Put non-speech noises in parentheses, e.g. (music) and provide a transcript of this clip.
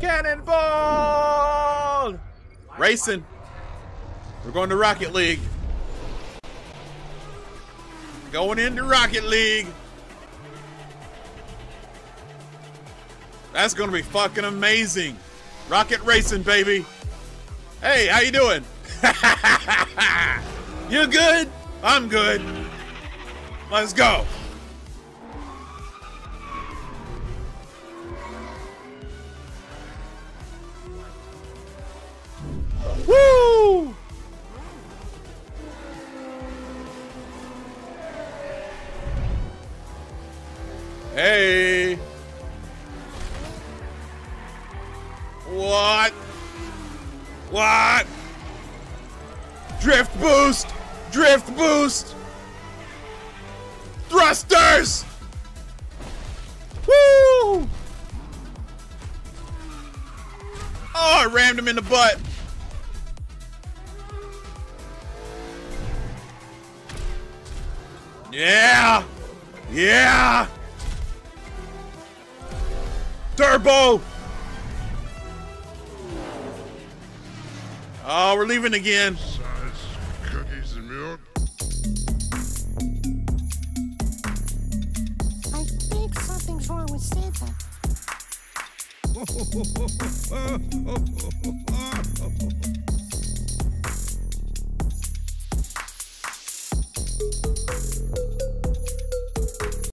Cannonball! Racing. We're going to Rocket League. Going into Rocket League. That's going to be fucking amazing. Rocket racing, baby. Hey, how you doing? (laughs) you good? I'm good. Let's go. Hey. What? What? Drift boost! Drift boost! Thrusters! Woo! Oh, I rammed him in the butt. Yeah! Yeah! Turbo! Oh, we're leaving again. Size cookies and milk. I think something's wrong with Santa. (laughs)